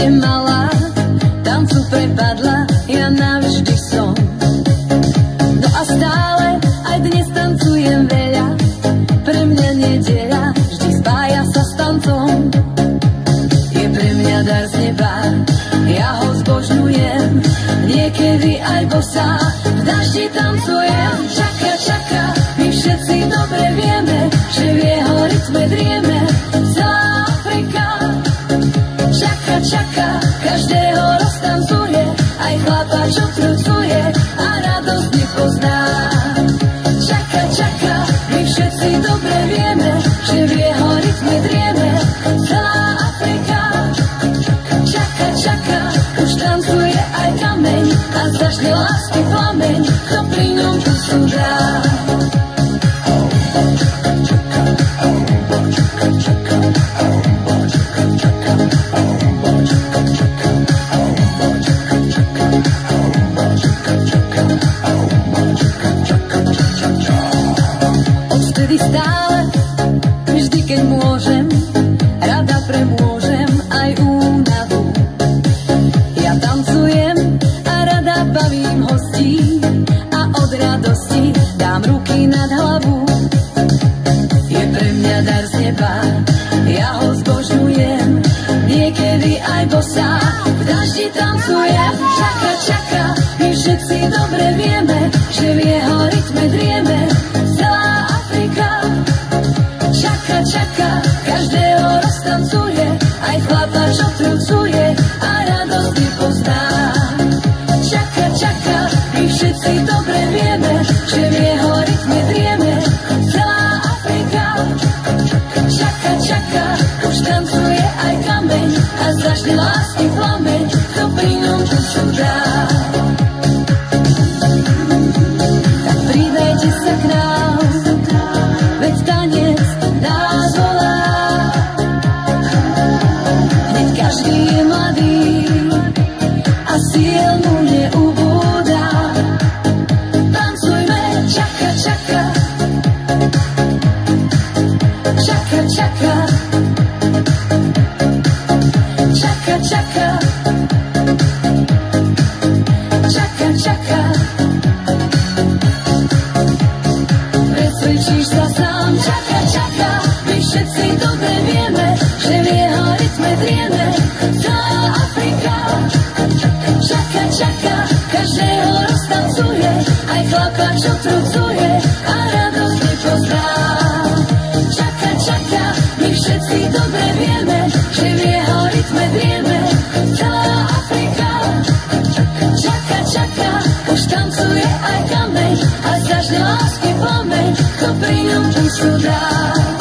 ešte malá, tancu prepadla, ja navždy som. No a stále, aj dnes tancujem veľa, pre mňa nedeľa, vždy spája sa s tancom. Je pre mňa dar z neba, ja ho zbožňujem, niekedy aj bosá, v daždi tancujem, kameň a začne lásky plameň, kto pri ňom dušu dá. Odvtedy stále, vždy keď môžem, rada premôžem aj únavu. Radosti. Dám ruky nad hlavu. Je pre mňa dar z neba, ja ho zbožňujem, niekedy aj bosá, v daždi tancujem, čaká, čaká, my všetci dobre vieme, že v jeho rytme drieme, celá Afrika. Čaká, čaká, každého roztancuje, lásky plameň, nás volá. Trucuje a radosť nepozná. Čaká, čaká, my všetci dobre vieme, že v jeho rytme drieme, celá Afrika. Čaká, čaká, už tancuje aj kameň a začne lásky plameň, kto pri ňom dušu dá.